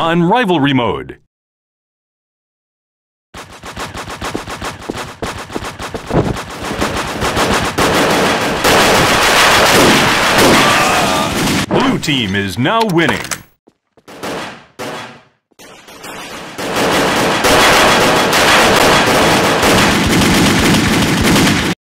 on Rivalry Mode. Blue team is now winning.